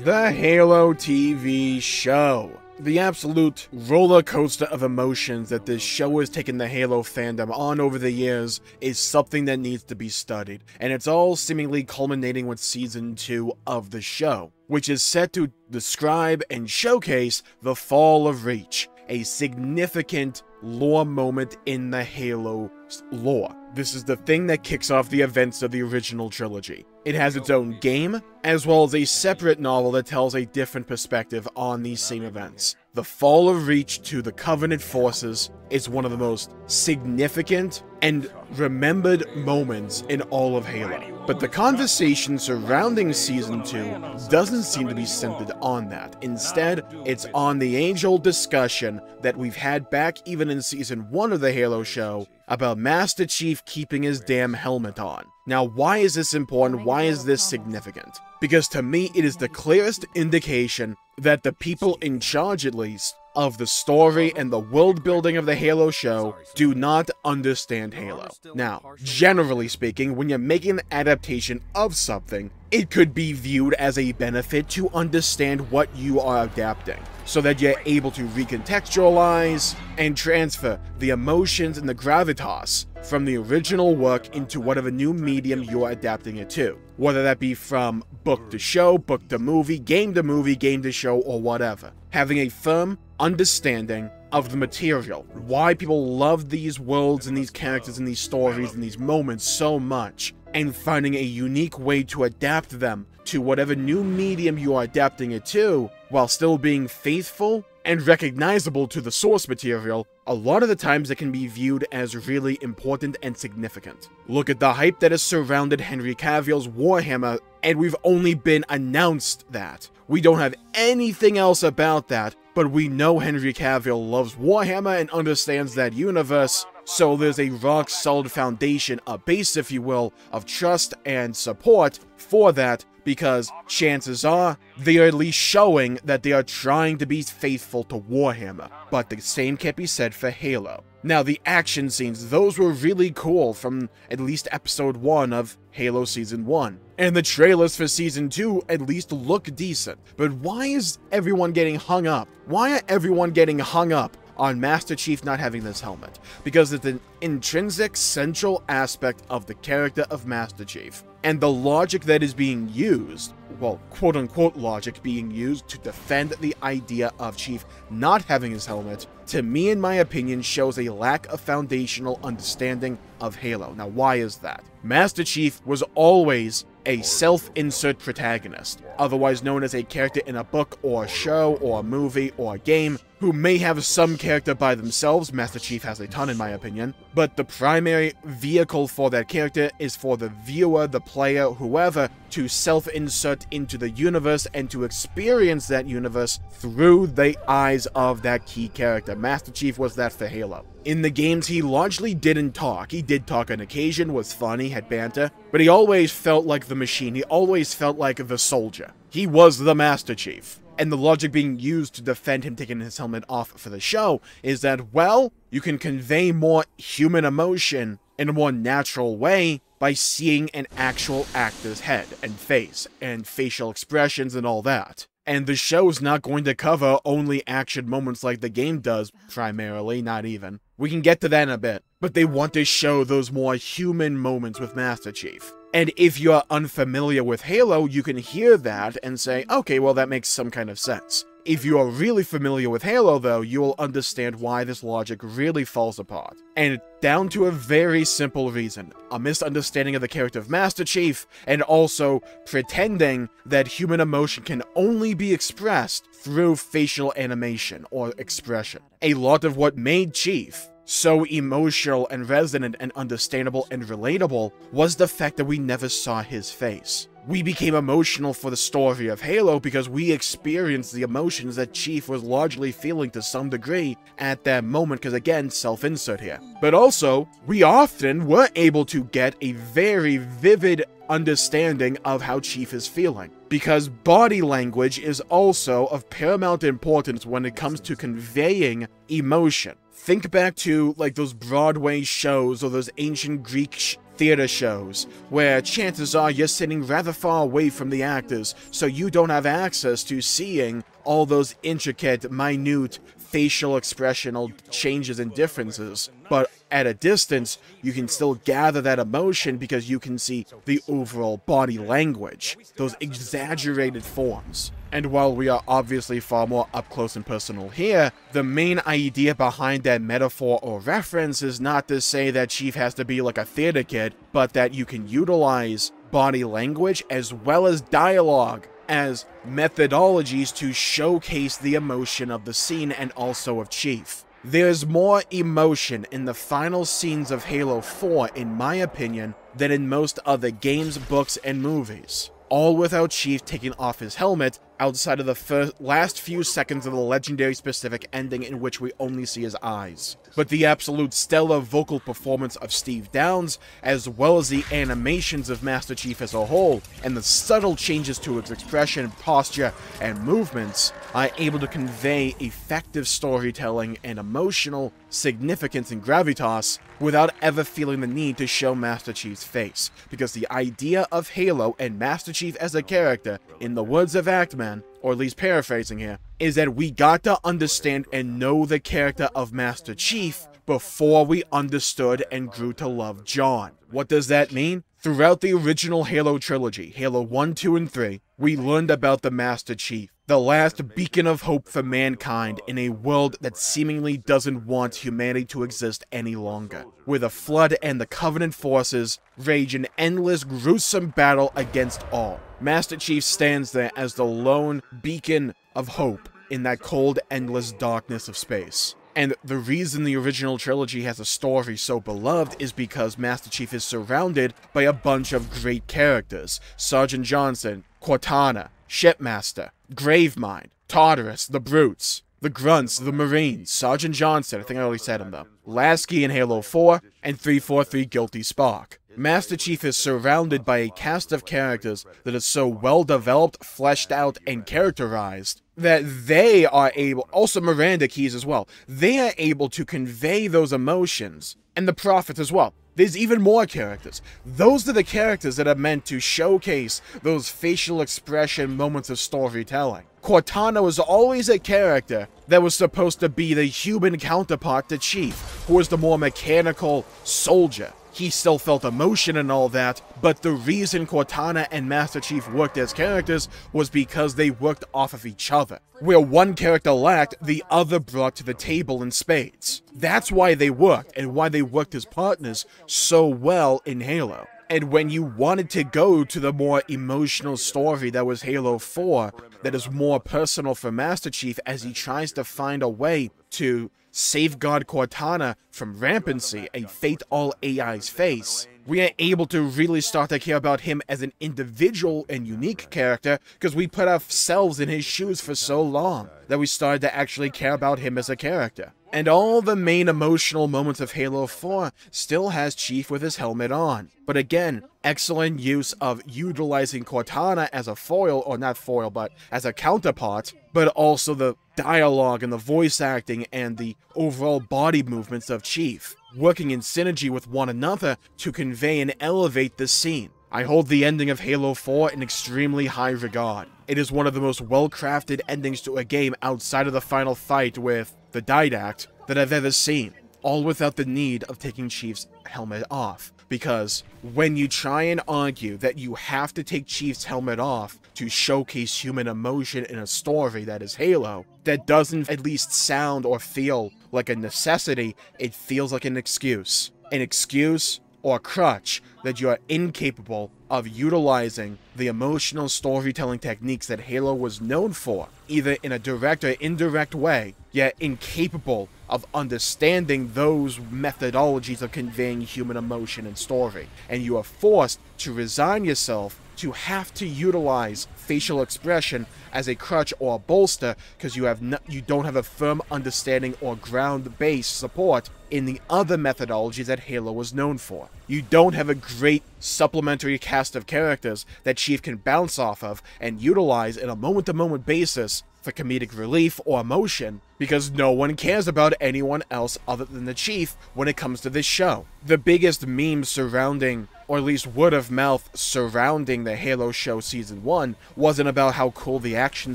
The Halo TV show. The absolute roller coaster of emotions that this show has taken the Halo fandom on over the years is something that needs to be studied, and it's all seemingly culminating with season 2 of the show, which is set to describe and showcase the fall of Reach, a significant lore moment in the Halo lore. This is the thing that kicks off the events of the original trilogy. It has its own game, as well as a separate novel that tells a different perspective on these same events. The fall of Reach to the Covenant forces is one of the most significant and remembered moments in all of Halo. But the conversation surrounding Season 2 doesn't seem to be centered on that. Instead, it's on the age-old discussion that we've had back even in Season 1 of the Halo show about Master Chief keeping his damn helmet on. Now, why is this important? Why is this significant? Because to me, it is the clearest indication that the people in charge, at least, of the story and the world building of the Halo show do not understand Halo. Now, generally speaking, when you're making an adaptation of something, it could be viewed as a benefit to understand what you are adapting, so that you're able to recontextualize and transfer the emotions and the gravitas from the original work into whatever new medium you're adapting it to. Whether that be from book to show, book to movie, game to movie, game to show, or whatever. Having a firm understanding of the material, why people love these worlds and these characters and these stories and these moments so much, and finding a unique way to adapt them to whatever new medium you are adapting it to, while still being faithful and recognizable to the source material, a lot of the times it can be viewed as really important and significant. Look at the hype that has surrounded Henry Cavill's Warhammer, and we've only been announced that. We don't have anything else about that, but we know Henry Cavill loves Warhammer and understands that universe, so there's a rock solid foundation, a base if you will, of trust and support for that because chances are they are at least showing that they are trying to be faithful to Warhammer. But the same can't be said for Halo. Now, the action scenes, those were really cool from at least episode 1 of Halo Season 1. And the trailers for Season 2 at least look decent. But why is everyone getting hung up? Why are everyone getting hung up on Master Chief not having this helmet, because it's an intrinsic central aspect of the character of Master Chief. And the logic that is being used, well, quote unquote logic being used to defend the idea of Chief not having his helmet, to me, in my opinion, shows a lack of foundational understanding of Halo. Now, why is that? Master Chief was always a self-insert protagonist, otherwise known as a character in a book or a show or a movie or a game, who may have some character by themselves, Master Chief has a ton in my opinion, but the primary vehicle for that character is for the viewer, the player, whoever, to self-insert into the universe and to experience that universe through the eyes of that key character. Master Chief was that for Halo. In the games, he largely didn't talk. He did talk on occasion, was funny, had banter, but he always felt like the machine. He always felt like the soldier. He was the Master Chief. And the logic being used to defend him taking his helmet off for the show is that, well, you can convey more human emotion in a more natural way by seeing an actual actor's head and face and facial expressions and all that. And the show's not going to cover only action moments like the game does, primarily, not even. We can get to that in a bit. But they want to show those more human moments with Master Chief. And if you're unfamiliar with Halo, you can hear that and say, okay, well, that makes some kind of sense. If you are really familiar with Halo, though, you will understand why this logic really falls apart. And down to a very simple reason a misunderstanding of the character of Master Chief, and also pretending that human emotion can only be expressed through facial animation or expression. A lot of what made Chief so emotional and resonant and understandable and relatable was the fact that we never saw his face. We became emotional for the story of Halo because we experienced the emotions that Chief was largely feeling to some degree at that moment, because again, self-insert here. But also, we often were able to get a very vivid understanding of how Chief is feeling. Because body language is also of paramount importance when it comes to conveying emotion. Think back to like those Broadway shows or those ancient Greek theater shows, where chances are you're sitting rather far away from the actors, so you don't have access to seeing all those intricate, minute facial expressional changes and differences. But at a distance, you can still gather that emotion because you can see the overall body language, those exaggerated forms. And while we are obviously far more up close and personal here, the main idea behind that metaphor or reference is not to say that Chief has to be like a theater kid, but that you can utilize body language as well as dialogue as methodologies to showcase the emotion of the scene and also of Chief. There's more emotion in the final scenes of Halo 4, in my opinion, than in most other games, books, and movies. All without Chief taking off his helmet outside of the first, last few seconds of the legendary specific ending in which we only see his eyes. But the absolute stellar vocal performance of Steve Downes, as well as the animations of Master Chief as a whole, and the subtle changes to his expression, posture, and movements, are able to convey effective storytelling and emotional significance and gravitas without ever feeling the need to show Master Chief's face. Because the idea of Halo and Master Chief as a character, in the words of Actman, or at least paraphrasing here, is that we got to understand and know the character of Master Chief before we understood and grew to love John. What does that mean? Throughout the original Halo trilogy, Halo 1, 2, and 3, we learned about the Master Chief, the last beacon of hope for mankind in a world that seemingly doesn't want humanity to exist any longer, where the Flood and the Covenant forces rage an endless, gruesome battle against all. Master Chief stands there as the lone beacon of hope in that cold, endless darkness of space. And the reason the original trilogy has a story so beloved is because Master Chief is surrounded by a bunch of great characters. Sergeant Johnson, Cortana, Shipmaster, Gravemind, Tartarus, the Brutes, the Grunts, the Marines, Sergeant Johnson, I think I already said him though, Lasky in Halo 4, and 343 Guilty Spark. Master Chief is surrounded by a cast of characters that is so well developed, fleshed out, and characterized that they are able, also Miranda Keyes as well, they are able to convey those emotions, and the Prophet as well. There's even more characters. Those are the characters that are meant to showcase those facial expression moments of storytelling. Cortana was always a character that was supposed to be the human counterpart to Chief, who was the more mechanical soldier. He still felt emotion and all that, but the reason Cortana and Master Chief worked as characters was because they worked off of each other. Where one character lacked, the other brought to the table in spades. That's why they worked, and why they worked as partners so well in Halo. And when you wanted to go to the more emotional story that was Halo 4, that is more personal for Master Chief as he tries to find a way to safeguard Cortana from rampancy and fate all AI's face, we are able to really start to care about him as an individual and unique character because we put ourselves in his shoes for so long that we started to actually care about him as a character. And all the main emotional moments of Halo 4 still has Chief with his helmet on. But again, excellent use of utilizing Cortana as a foil, or not foil, but as a counterpart, but also the dialogue and the voice acting and the overall body movements of Chief, working in synergy with one another to convey and elevate the scene. I hold the ending of Halo 4 in extremely high regard. It is one of the most well-crafted endings to a game outside of the final fight with the Didact that I've ever seen, all without the need of taking Chief's helmet off. Because when you try and argue that you have to take Chief's helmet off to showcase human emotion in a story that is Halo, that doesn't at least sound or feel like a necessity, it feels like an excuse. An excuse or crutch that you are incapable of utilizing the emotional storytelling techniques that Halo was known for, either in a direct or indirect way, yet incapable of understanding those methodologies of conveying human emotion and story. And you are forced to resign yourself to have to utilize facial expression as a crutch or a bolster because you have no, you don't have a firm understanding or ground-based support in the other methodologies that Halo was known for. You don't have a great supplementary cast of characters that Chief can bounce off of and utilize in a moment-to-moment basis for comedic relief or emotion because no one cares about anyone else other than the Chief when it comes to this show. The biggest meme surrounding or at least word of mouth surrounding the Halo show season 1, wasn't about how cool the action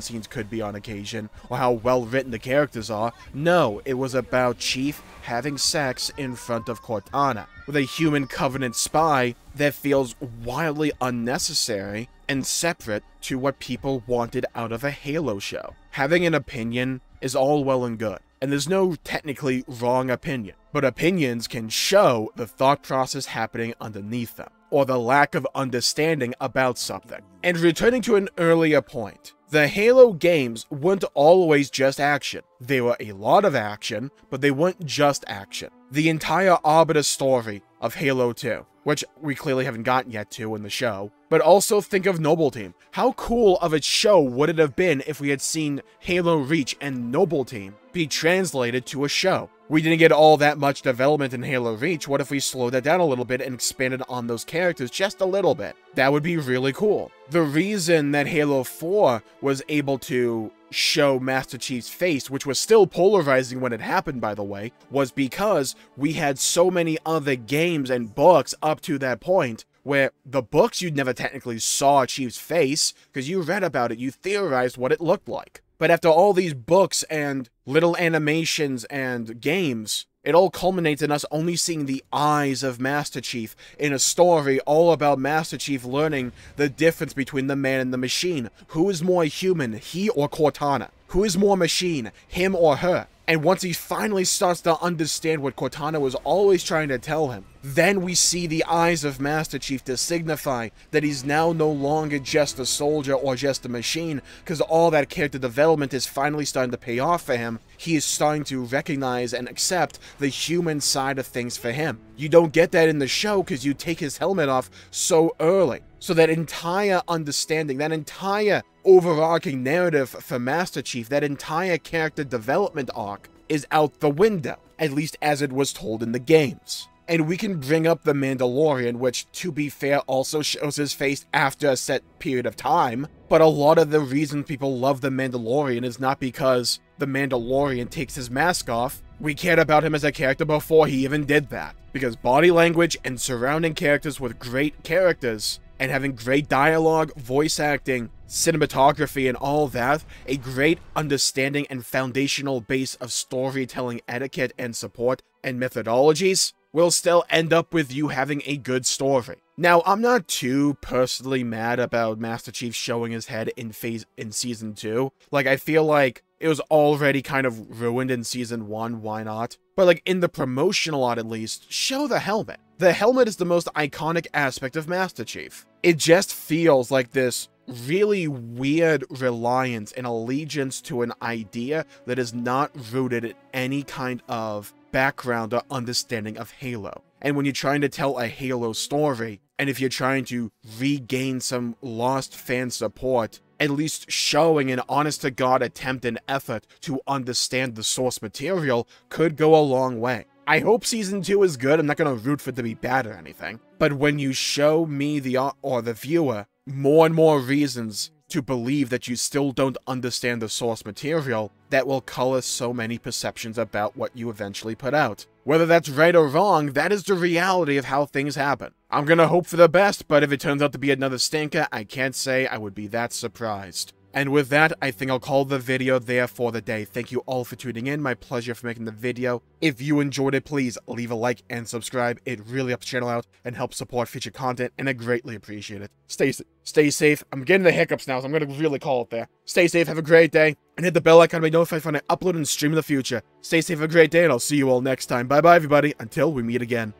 scenes could be on occasion, or how well written the characters are. No, it was about Chief having sex in front of Cortana, with a human Covenant spy that feels wildly unnecessary and separate to what people wanted out of a Halo show. Having an opinion is all well and good, and there's no technically wrong opinion, but opinions can show the thought process happening underneath them, or the lack of understanding about something. And returning to an earlier point, the Halo games weren't always just action. They were a lot of action, but they weren't just action. The entire Arbiter story of Halo 2, which we clearly haven't gotten yet to in the show, but also think of Noble Team. How cool of a show would it have been if we had seen Halo Reach and Noble Team be translated to a show? We didn't get all that much development in Halo Reach, what if we slowed that down a little bit and expanded on those characters just a little bit? That would be really cool. The reason that Halo 4 was able to show Master Chief's face, which was still polarizing when it happened, by the way, was because we had so many other games and books up to that point where the books you never technically saw Chief's face, because you read about it, you theorized what it looked like. But after all these books and little animations and games, it all culminates in us only seeing the eyes of Master Chief in a story all about Master Chief learning the difference between the man and the machine. Who is more human, he or Cortana? Who is more machine, him or her? And once he finally starts to understand what Cortana was always trying to tell him, then we see the eyes of Master Chief to signify that he's now no longer just a soldier or just a machine, because all that character development is finally starting to pay off for him. He is starting to recognize and accept the human side of things for him. You don't get that in the show because you take his helmet off so early. So that entire understanding, that entire overarching narrative for Master Chief, that entire character development arc is out the window, at least as it was told in the games. And we can bring up The Mandalorian, which, to be fair, also shows his face after a set period of time. But a lot of the reason people love The Mandalorian is not because The Mandalorian takes his mask off. We cared about him as a character before he even did that. Because body language and surrounding characters with great characters and having great dialogue, voice acting, cinematography, and all that, a great understanding and foundational base of storytelling etiquette and support and methodologies will still end up with you having a good story. Now, I'm not too personally mad about Master Chief showing his head in phase in season 2. Like I feel like it was already kind of ruined in season 1, why not? But like in the promotional art at least, show the helmet. The helmet is the most iconic aspect of Master Chief. It just feels like this really weird reliance and allegiance to an idea that is not rooted in any kind of background or understanding of Halo. And when you're trying to tell a Halo story, and if you're trying to regain some lost fan support, at least showing an honest to God attempt and effort to understand the source material could go a long way. I hope season 2 is good, I'm not gonna root for it to be bad or anything. But when you show me the uh, or the viewer more and more reasons to believe that you still don't understand the source material, that will color so many perceptions about what you eventually put out. Whether that's right or wrong, that is the reality of how things happen. I'm gonna hope for the best, but if it turns out to be another stinker, I can't say I would be that surprised. And with that, I think I'll call the video there for the day. Thank you all for tuning in. My pleasure for making the video. If you enjoyed it, please leave a like and subscribe. It really helps the channel out and helps support future content, and I greatly appreciate it. Stay, stay safe. I'm getting the hiccups now, so I'm going to really call it there. Stay safe, have a great day, and hit the bell icon to be notified when I upload and stream in the future. Stay safe, have a great day, and I'll see you all next time. Bye-bye, everybody, until we meet again.